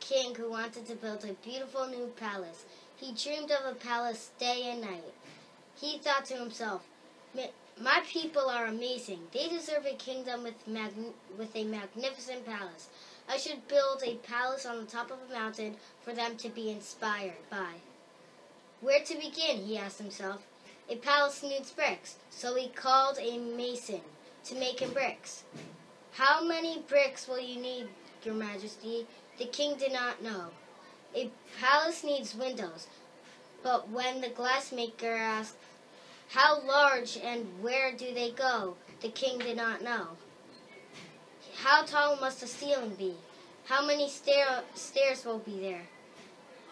king who wanted to build a beautiful new palace. He dreamed of a palace day and night. He thought to himself, my people are amazing. They deserve a kingdom with, with a magnificent palace. I should build a palace on the top of a mountain for them to be inspired by. Where to begin, he asked himself. A palace needs bricks, so he called a mason to make him bricks. How many bricks will you need, your majesty? The king did not know. A palace needs windows, but when the glassmaker asked, How large and where do they go? the king did not know. How tall must the ceiling be? How many stair stairs will be there?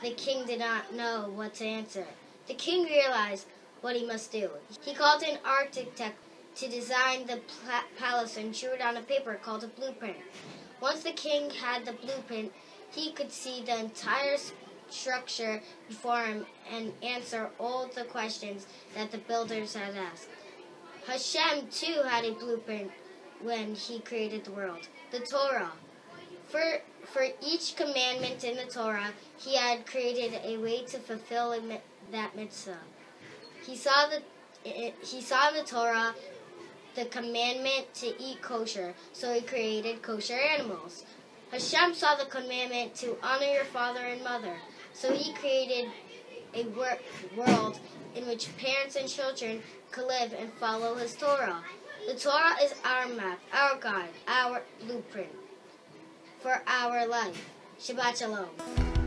The king did not know what to answer. The king realized what he must do. He called an architect to design the palace and drew it on a paper called a blueprint. Once the king had the blueprint, he could see the entire structure before him and answer all the questions that the builders had asked. Hashem too had a blueprint when he created the world, the Torah. For, for each commandment in the Torah, he had created a way to fulfill that mitzvah. He saw the he saw in the Torah the commandment to eat kosher, so he created kosher animals. Hashem saw the commandment to honor your father and mother, so he created a wor- world in which parents and children could live and follow his Torah. The Torah is our map, our guide, our blueprint for our life. Shabbat Shalom.